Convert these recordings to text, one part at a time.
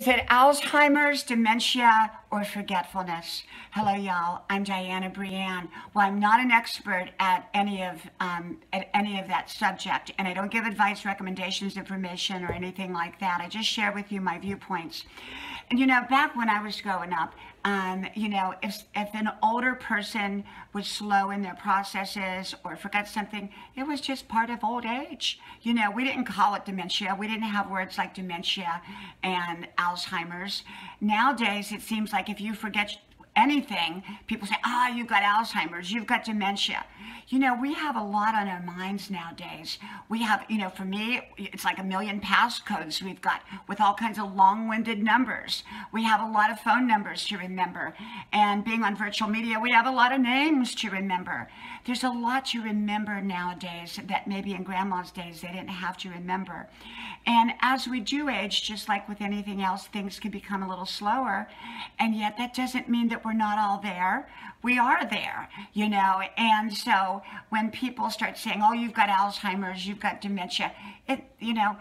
Is it Alzheimer's, dementia, or forgetfulness? Hello, y'all. I'm Dianna Brianne. Well, I'm not an expert at any of um, at any of that subject, and I don't give advice, recommendations, information, or anything like that. I just share with you my viewpoints. And you know, back when I was growing up, um, you know, if if an older person was slow in their processes or forgot something, it was just part of old age. You know, we didn't call it dementia. We didn't have words like dementia and Alzheimer's. Nowadays, it seems like if you forget anything, people say, ah, oh, you've got Alzheimer's, you've got dementia. You know, we have a lot on our minds nowadays. We have, you know, for me, it's like a million passcodes we've got with all kinds of long-winded numbers. We have a lot of phone numbers to remember. And being on virtual media, we have a lot of names to remember. There's a lot to remember nowadays that maybe in grandma's days they didn't have to remember. And as we do age, just like with anything else, things can become a little slower. And yet that doesn't mean that we're not all there. We are there, you know. And so when people start saying, oh, you've got Alzheimer's, you've got dementia, it, you know,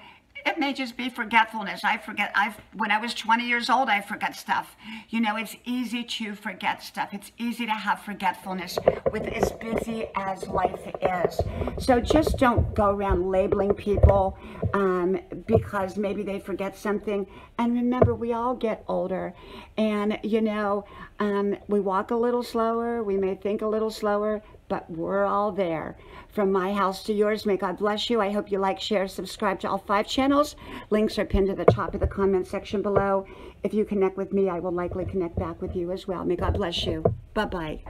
it may just be forgetfulness. I forget, I've, when I was 20 years old, I forgot stuff. You know, it's easy to forget stuff. It's easy to have forgetfulness with as busy as life is. So just don't go around labeling people um, because maybe they forget something. And remember, we all get older. And, you know, um, we walk a little slower. We may think a little slower but we're all there. From my house to yours, may God bless you. I hope you like, share, subscribe to all five channels. Links are pinned to the top of the comment section below. If you connect with me, I will likely connect back with you as well. May God bless you. Bye-bye.